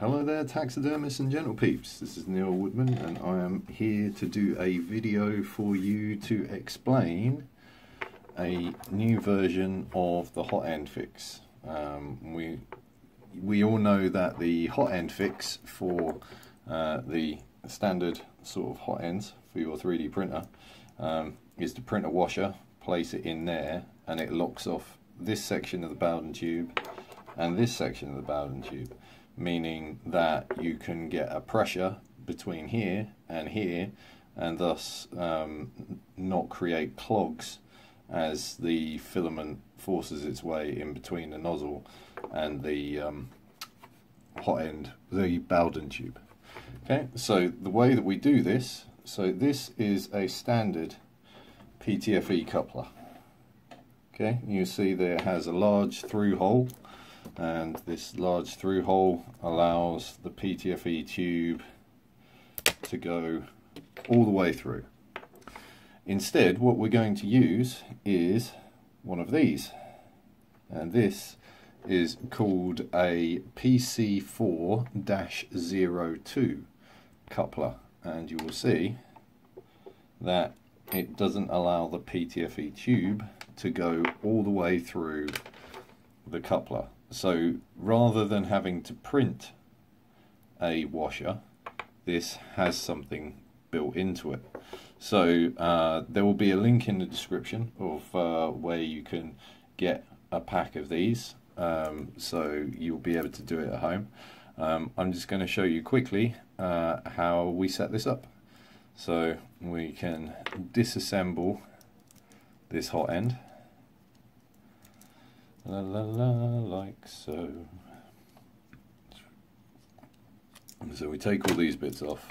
Hello there taxidermists and gentle peeps, this is Neil Woodman and I am here to do a video for you to explain a new version of the hot end fix. Um, we, we all know that the hot end fix for uh, the standard sort of hot ends for your 3D printer um, is to print a washer, place it in there and it locks off this section of the Bowden tube and this section of the Bowden tube meaning that you can get a pressure between here and here and thus um, not create clogs as the filament forces its way in between the nozzle and the um, hot end, the Bowden tube. Okay, so the way that we do this, so this is a standard PTFE coupler. Okay, you see there has a large through hole and this large through hole allows the PTFE tube to go all the way through. Instead what we're going to use is one of these. And this is called a PC4-02 coupler. And you will see that it doesn't allow the PTFE tube to go all the way through the coupler so rather than having to print a washer, this has something built into it. So uh, there will be a link in the description of uh, where you can get a pack of these. Um, so you'll be able to do it at home. Um, I'm just going to show you quickly uh, how we set this up. So we can disassemble this hot end La la la, like so. So we take all these bits off.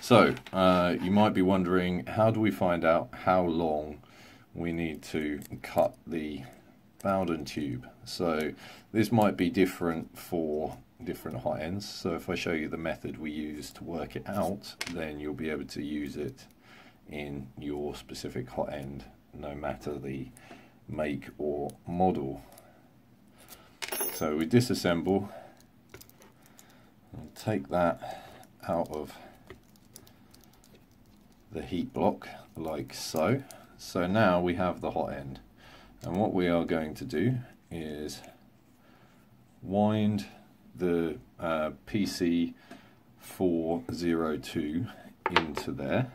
So, uh, you might be wondering, how do we find out how long we need to cut the Bowden tube? So, this might be different for different hot ends. So if I show you the method we use to work it out, then you'll be able to use it in your specific hot end, no matter the make or model. So we disassemble and take that out of the heat block like so. So now we have the hot end and what we are going to do is wind the uh, PC 402 into there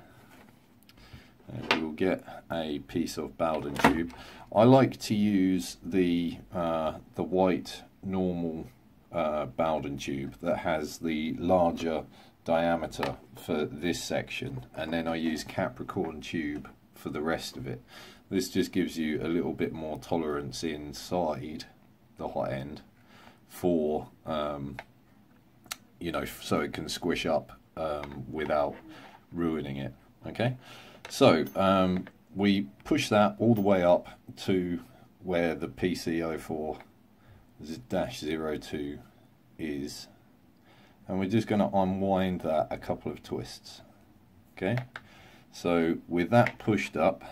we will get a piece of Bowden tube. I like to use the uh, the white normal uh, Bowden tube that has the larger diameter for this section and then I use Capricorn tube for the rest of it. This just gives you a little bit more tolerance inside the hot end for um, you know so it can squish up um, without ruining it okay so um, we push that all the way up to where the PC04 02 is. And we're just going to unwind that a couple of twists okay? So with that pushed up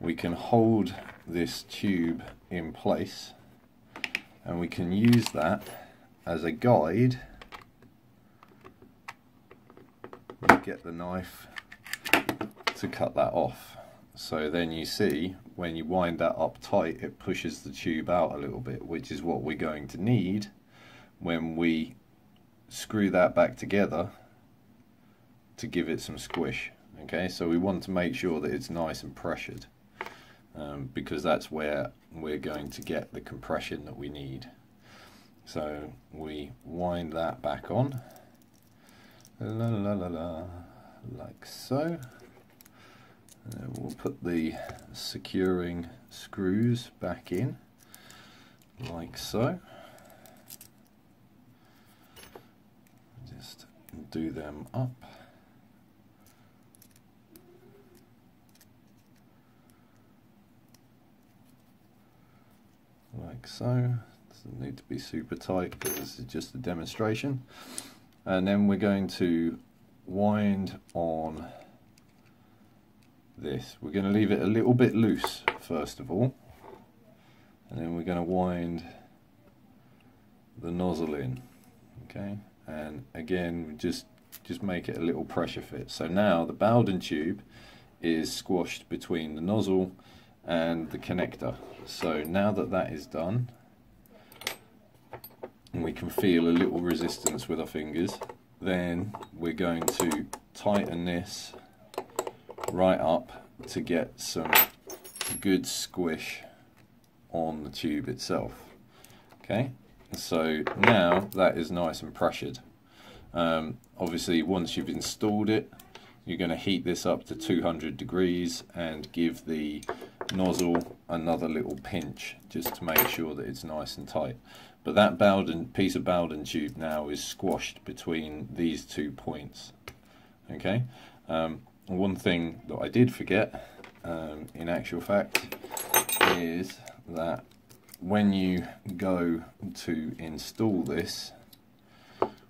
we can hold this tube in place and we can use that as a guide. Get the knife to cut that off. So then you see when you wind that up tight it pushes the tube out a little bit which is what we're going to need when we screw that back together to give it some squish okay? So we want to make sure that it's nice and pressured um, because that's where we're going to get the compression that we need. So we wind that back on. La la la la like so and we'll put the securing screws back in like so. Just do them up. Like so. Doesn't need to be super tight because this is just a demonstration. And then we're going to wind on this. We're going to leave it a little bit loose first of all and then we're going to wind the nozzle in Okay, and again, just just make it a little pressure fit. So now the Bowden tube is squashed between the nozzle and the connector. So now that that is done, and we can feel a little resistance with our fingers, then we're going to tighten this right up to get some good squish on the tube itself. Okay, so now that is nice and pressured. Um, obviously once you've installed it you're going to heat this up to 200 degrees and give the nozzle another little pinch just to make sure that it's nice and tight. But that Bowden, piece of Bowden tube now is squashed between these two points. Okay. Um, one thing that I did forget, um, in actual fact, is that when you go to install this,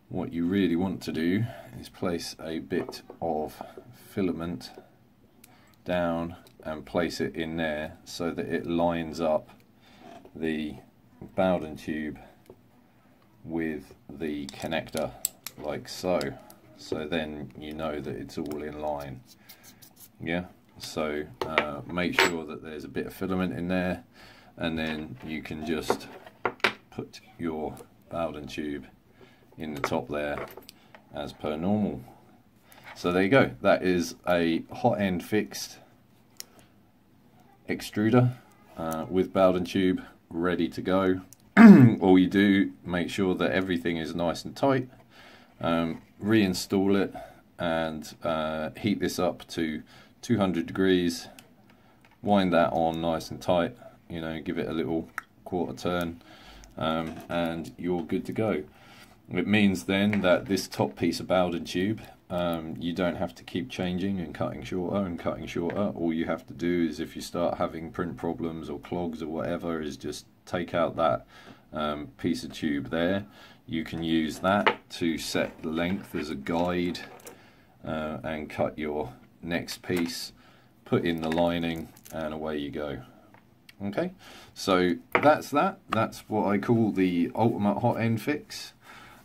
what you really want to do is place a bit of filament down and place it in there so that it lines up the Bowden tube with the connector like so so then you know that it's all in line yeah so uh, make sure that there's a bit of filament in there and then you can just put your Bowden tube in the top there as per normal. So there you go. That is a hot end fixed extruder uh, with Bowden tube ready to go. All you do, make sure that everything is nice and tight, um, reinstall it and uh, heat this up to 200 degrees, wind that on nice and tight, you know, give it a little quarter turn um, and you're good to go. It means then that this top piece of Bowden tube, um, you don't have to keep changing and cutting shorter and cutting shorter. All you have to do is if you start having print problems or clogs or whatever is just take out that um, piece of tube there. You can use that to set the length as a guide uh, and cut your next piece, put in the lining and away you go. Okay, so that's that. That's what I call the ultimate hot end fix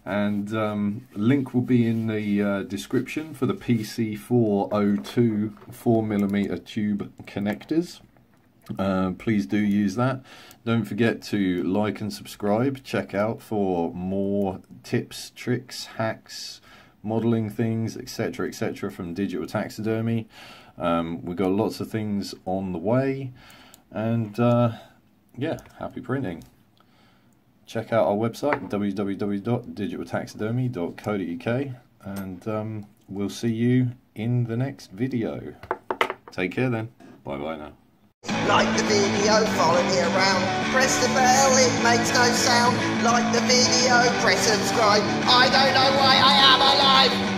and um, link will be in the uh, description for the PC402 4mm tube connectors. Uh, please do use that. Don't forget to like and subscribe. Check out for more tips, tricks, hacks, modeling things, etc., etc. from Digital Taxidermy. Um, we've got lots of things on the way, and uh, yeah, happy printing check out our website www.digitaltaxidermy.co.uk and um, we'll see you in the next video. Take care then. Bye bye now. Like the video, follow me around. Press the bell, it makes no sound. Like the video, press subscribe. I don't know why I am alive.